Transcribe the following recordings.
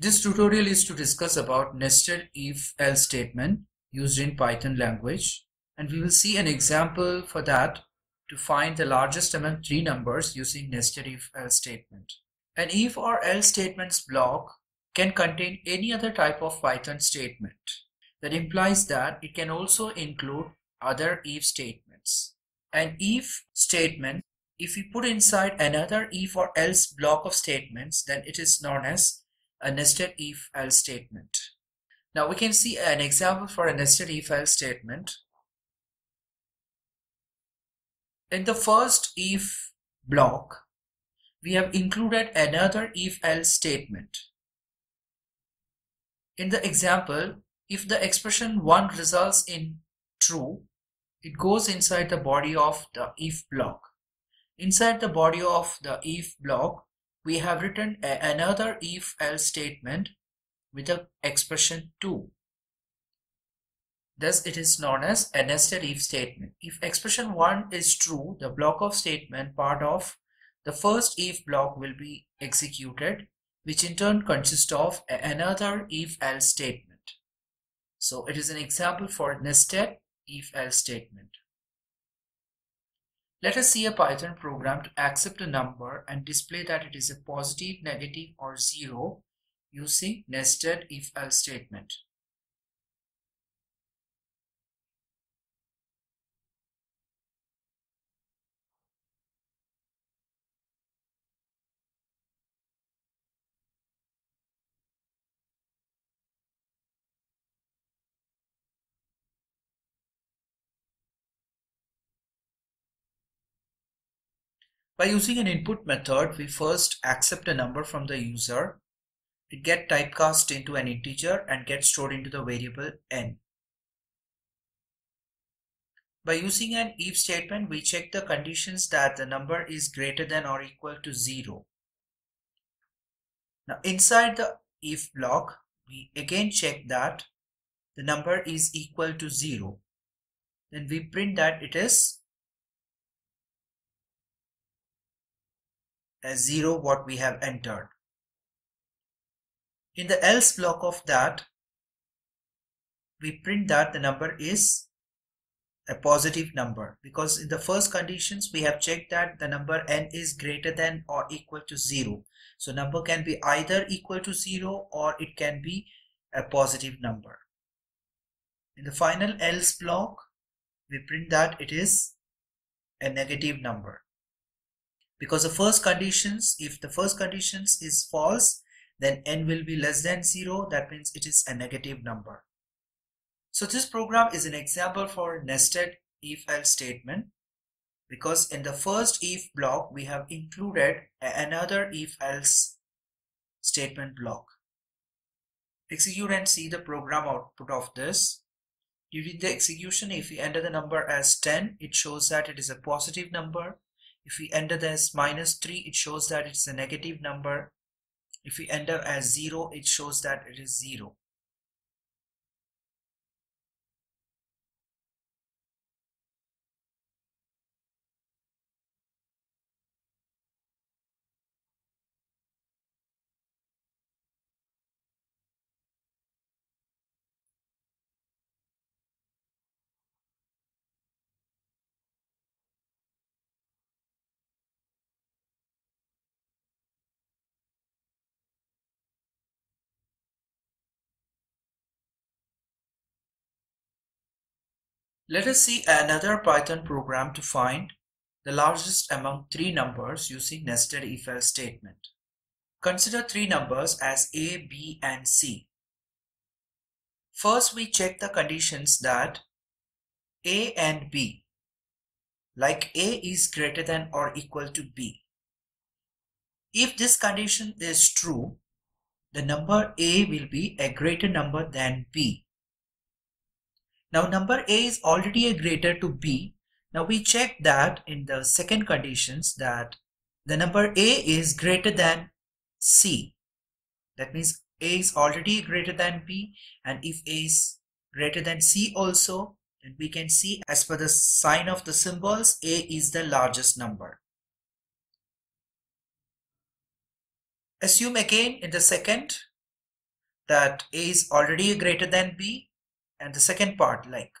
This tutorial is to discuss about nested if-else statement used in Python language and we will see an example for that to find the largest among three numbers using nested if-else statement. An if or else statements block can contain any other type of Python statement. That implies that it can also include other if statements. An if statement, if we put inside another if or else block of statements, then it is known as a nested if else statement. Now we can see an example for a nested if else statement. In the first if block, we have included another if else statement. In the example, if the expression 1 results in true, it goes inside the body of the if block. Inside the body of the if block, we have written another if else statement with the expression 2. Thus, it is known as a nested if statement. If expression 1 is true, the block of statement part of the first if block will be executed, which in turn consists of another if else statement. So it is an example for nested if else statement. Let us see a Python program to accept a number and display that it is a positive, negative or zero using nested if else statement. By using an input method, we first accept a number from the user. Get typecast into an integer and get stored into the variable n. By using an if statement, we check the conditions that the number is greater than or equal to 0. Now inside the if block, we again check that the number is equal to 0. Then we print that it is as 0 what we have entered. In the else block of that, we print that the number is a positive number because in the first conditions we have checked that the number n is greater than or equal to 0. So number can be either equal to 0 or it can be a positive number. In the final else block, we print that it is a negative number because the first conditions if the first conditions is false then n will be less than 0 that means it is a negative number. So this program is an example for nested if else statement. Because in the first if block we have included another if else statement block. Execute and see the program output of this. During the execution. If we enter the number as 10 it shows that it is a positive number if we enter this minus 3, it shows that it's a negative number. If we enter as 0, it shows that it is 0. Let us see another Python program to find the largest among three numbers using nested if-else statement. Consider three numbers as a, b and c. First we check the conditions that a and b like a is greater than or equal to b. If this condition is true, the number a will be a greater number than b now number A is already a greater to B. Now we check that in the second conditions that the number A is greater than C. That means A is already greater than B and if A is greater than C also then we can see as per the sign of the symbols A is the largest number. Assume again in the second that A is already greater than B and the second part like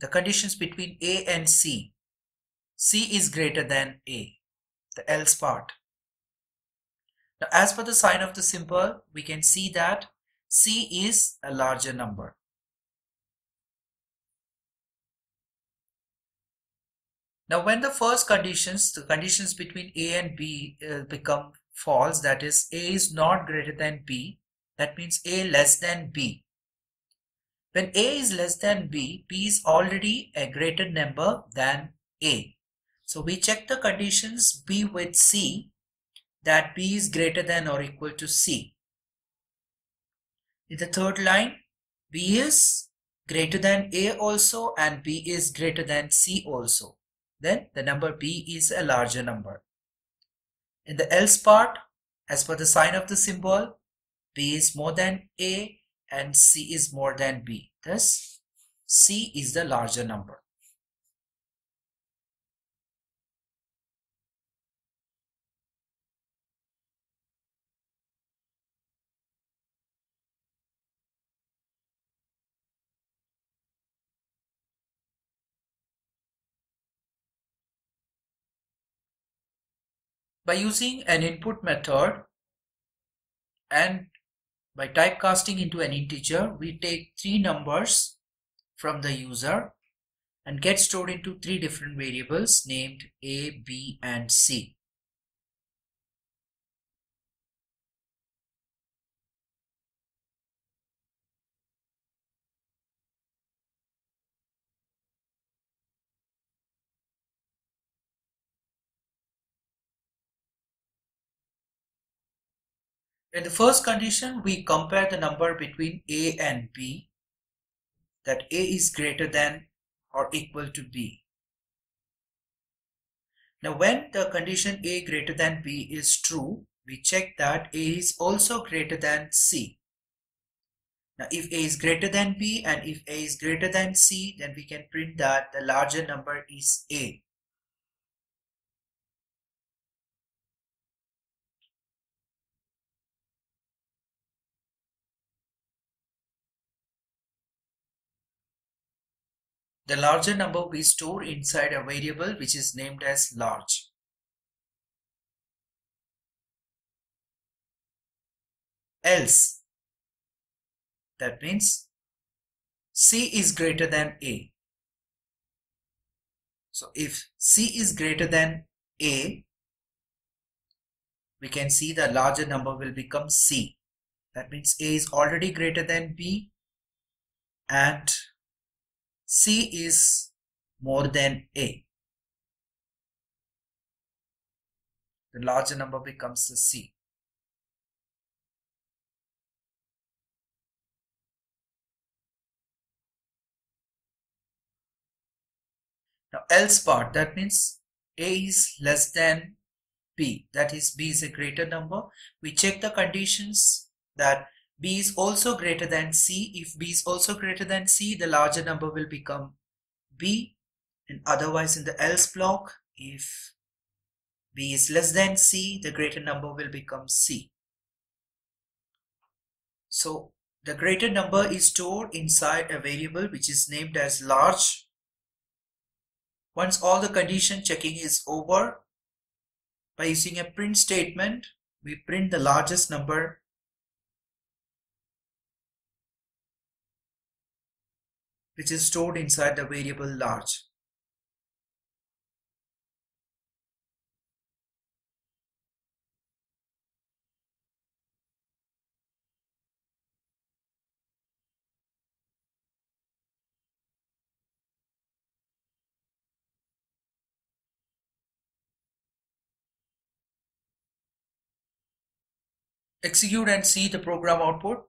the conditions between A and C. C is greater than A, the else part. Now as per the sign of the symbol, we can see that C is a larger number. Now when the first conditions, the conditions between A and B uh, become false, that is A is not greater than B, that means A less than B. When A is less than B, B is already a greater number than A. So we check the conditions B with C that B is greater than or equal to C. In the third line, B is greater than A also and B is greater than C also. Then the number B is a larger number. In the else part, as per the sign of the symbol, B is more than A and C is more than B. Thus, C is the larger number. By using an input method and by typecasting into an integer, we take three numbers from the user and get stored into three different variables named A, B and C. In the first condition, we compare the number between A and B, that A is greater than or equal to B. Now when the condition A greater than B is true, we check that A is also greater than C. Now if A is greater than B and if A is greater than C, then we can print that the larger number is A. The larger number we store inside a variable which is named as large. Else, that means C is greater than A. So if C is greater than A, we can see the larger number will become C. That means A is already greater than B and C is more than A. The larger number becomes the C. Now else part that means A is less than B that is B is a greater number. We check the conditions that b is also greater than c. If b is also greater than c, the larger number will become b. And otherwise in the else block, if b is less than c, the greater number will become c. So the greater number is stored inside a variable which is named as large. Once all the condition checking is over, by using a print statement, we print the largest number which is stored inside the variable large. Execute and see the program output.